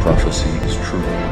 prophecy is true.